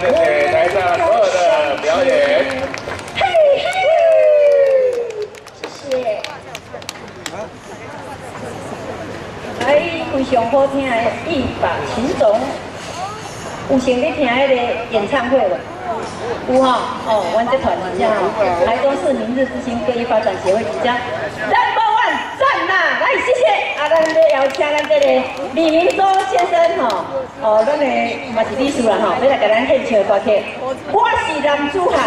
给台上所有的表演嘿嘿谢谢。哎非常好听的一把琴总有想去听爱个演唱会无有哈哦我们这团即台中市明日之星各一发展协会即将 number one 邀请咱这个李明洲先生吼，哦，咱的嘛是秘书啦吼，要来给咱献唱歌曲，我是男子汉，